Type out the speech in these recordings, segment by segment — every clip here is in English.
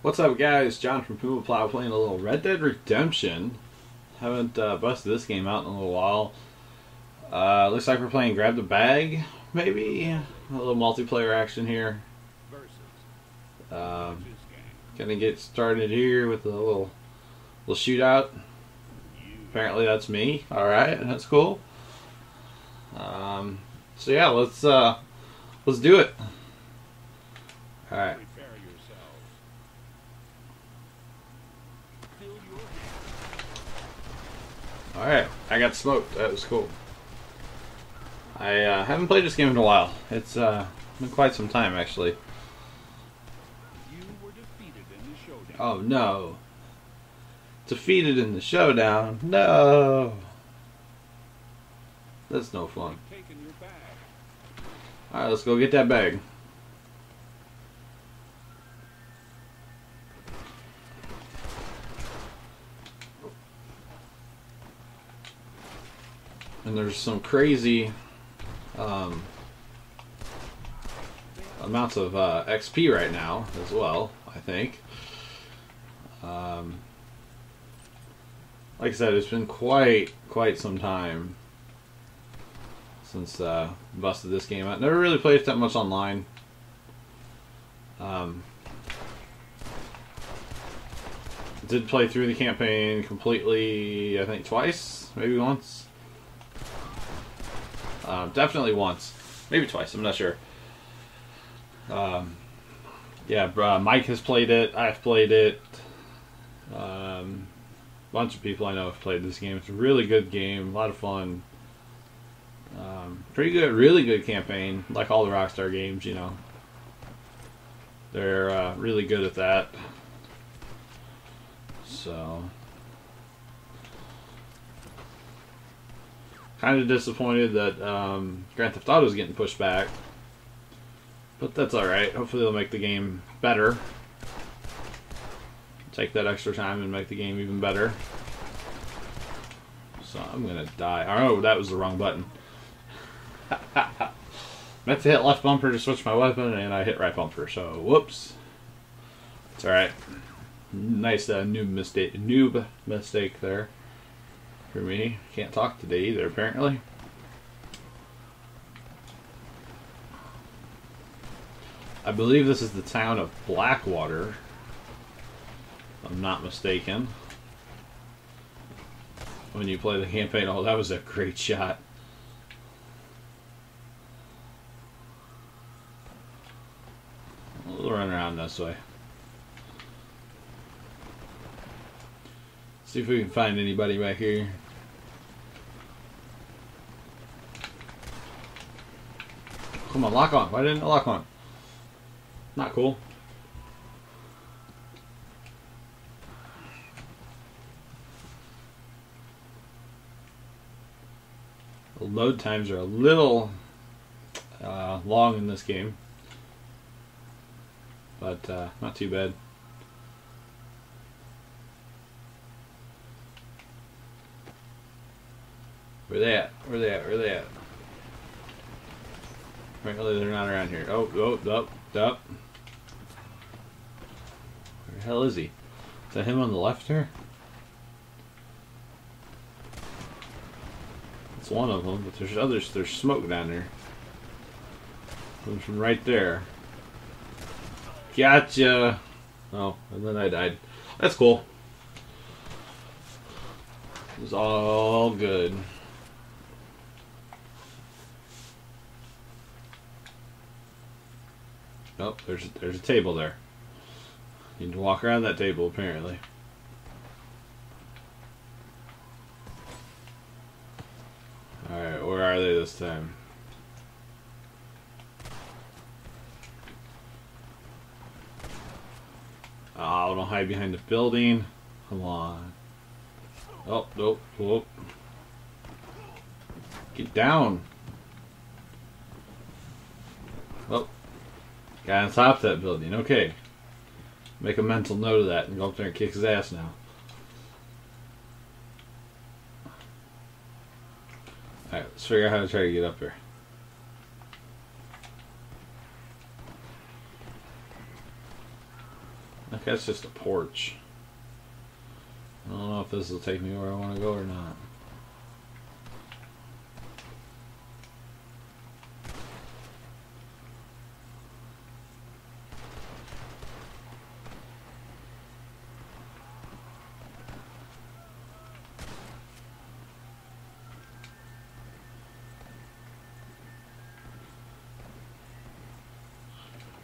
What's up, guys? Jon from Puma Plow playing a little Red Dead Redemption. Haven't uh, busted this game out in a little while. Uh, looks like we're playing Grab the Bag, maybe? A little multiplayer action here. Um, gonna get started here with a little, little shootout. Apparently that's me. Alright, that's cool. Um, so yeah, let's, uh, let's do it. Alright. Alright, I got smoked. That was cool. I uh, haven't played this game in a while. It's uh, been quite some time, actually. Oh no. Defeated in the showdown. No. That's no fun. Alright, let's go get that bag. And there's some crazy um, amounts of uh, XP right now as well. I think. Um, like I said, it's been quite quite some time since uh, busted this game out. Never really played that much online. Um, did play through the campaign completely, I think twice, maybe once. Um, definitely once, maybe twice. I'm not sure. Um, yeah, uh, Mike has played it. I've played it. Um, a bunch of people I know have played this game. It's a really good game. A lot of fun. Um, pretty good, really good campaign. Like all the Rockstar games, you know. They're uh, really good at that. So. Kind of disappointed that um, Grand Theft Auto is getting pushed back. But that's alright. Hopefully they'll make the game better. Take that extra time and make the game even better. So I'm gonna die. Oh, that was the wrong button. Meant to hit left bumper to switch my weapon, and I hit right bumper. So whoops. It's all right. Nice uh, noob mistake. Noob mistake there for me. Can't talk today either, apparently. I believe this is the town of Blackwater. I'm not mistaken. When you play the campaign, oh, that was a great shot. We'll run around this way. See if we can find anybody back here. Come on, lock on. Why didn't it lock on? Not cool. The load times are a little uh, long in this game, but uh, not too bad. Where they at? Where they at? Where they at? Apparently they're not around here. Oh, oh, up, oh, up. Where the hell is he? Is that him on the left here? It's one of them, but there's others. There's smoke down there. Comes from right there. Gotcha! Oh, and then I died. That's cool. It was all good. Oh, there's there's a table there. You need to walk around that table, apparently. Alright, where are they this time? Ah, oh, don't hide behind the building. Come on. Oh, nope, nope. Get down. Oh, Guy on top of that building. Okay. Make a mental note of that and go up there and kick his ass now. Alright, let's figure out how to try to get up there. Okay, that's just a porch. I don't know if this will take me where I want to go or not.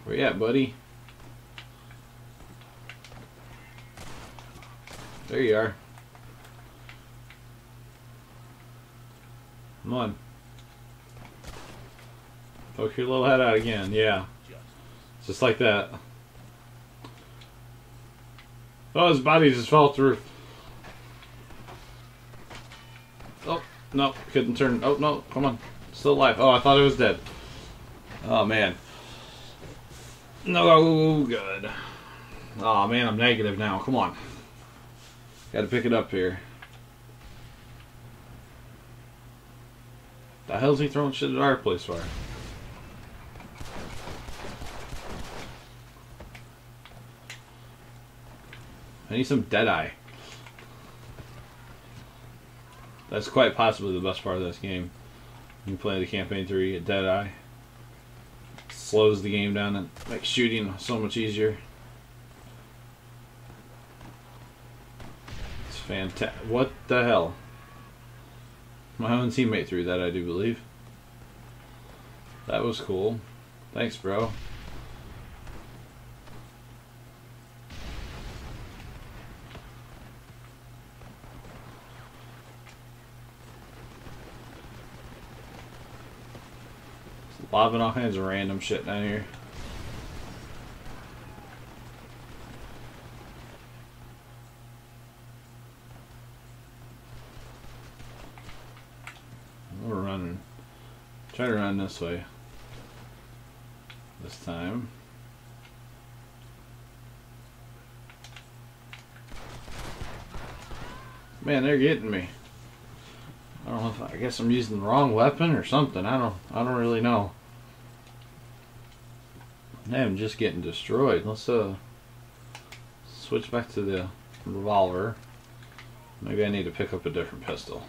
Where you at, buddy? There you are. Come on. Poke your little head out again, yeah. Just like that. Oh, his body just fell through. Oh, no, couldn't turn. Oh, no, come on. Still alive. Oh, I thought it was dead. Oh, man. No, good. Oh, man, I'm negative now. Come on. Gotta pick it up here. The hell's he throwing shit at our place for? I need some Deadeye. That's quite possibly the best part of this game. You play the campaign through, you get Deadeye. Slows the game down and makes shooting so much easier. It's fantastic. What the hell? My own teammate threw that, I do believe. That was cool. Thanks, bro. Lobbing all kinds of random shit down here. We're running. Try to run this way. This time. Man, they're getting me. I don't know if I guess I'm using the wrong weapon or something. I don't I don't really know. I'm just getting destroyed. Let's uh switch back to the revolver. Maybe I need to pick up a different pistol.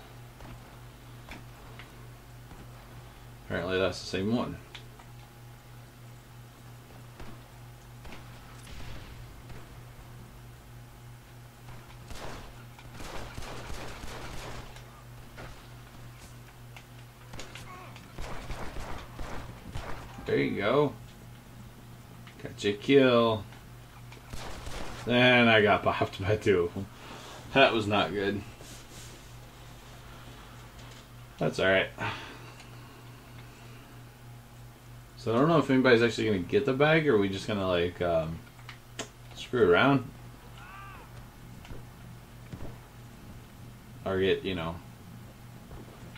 Apparently that's the same one. There you go. Your kill. Then I got popped by two of them. That was not good. That's alright. So I don't know if anybody's actually going to get the bag or are we just going to like um, screw around. Or get, you know,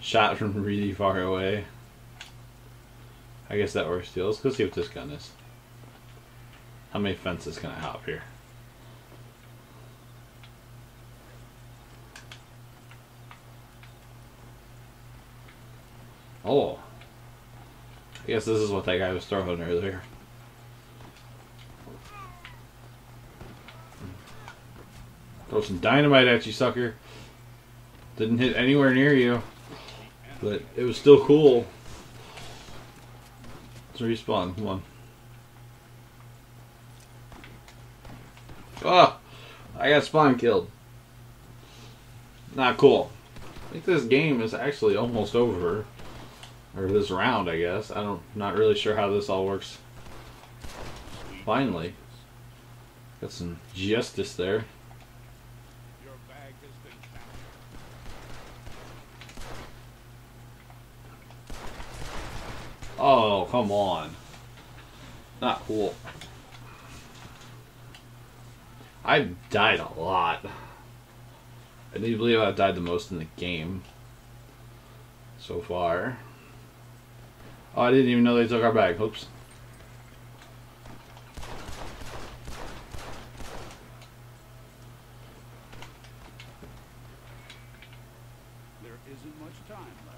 shot from really far away. I guess that works too. Let's go see what this gun is. How many fences can I hop here? Oh. I guess this is what that guy was throwing earlier. Throw some dynamite at you, sucker. Didn't hit anywhere near you. But it was still cool. Let's respawn. Come on. I got spawn killed. Not cool. I think this game is actually almost over. Or this round, I guess. I don't, not really sure how this all works. Finally. Got some justice there. Oh, come on. Not cool. I've died a lot. I do believe I've died the most in the game so far. Oh, I didn't even know they took our bag. Oops. There isn't much time left.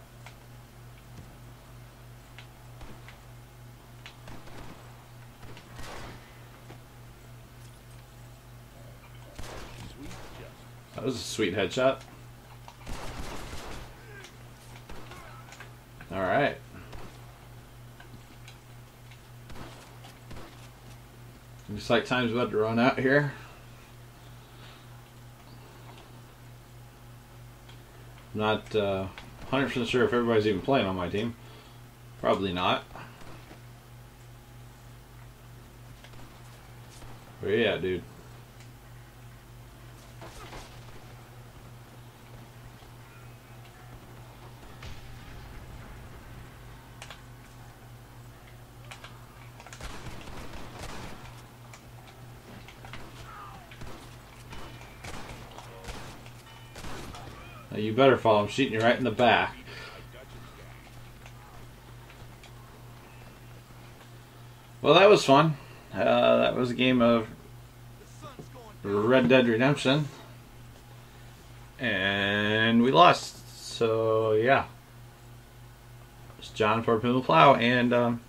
That was a sweet headshot. All right. Looks like time's about to run out here. I'm not uh, 100% sure if everybody's even playing on my team. Probably not. Where you at, dude? You better follow. I'm shooting you right in the back. Well, that was fun. Uh, that was a game of Red Dead Redemption. And we lost. So, yeah. It's Jon for Plow and um.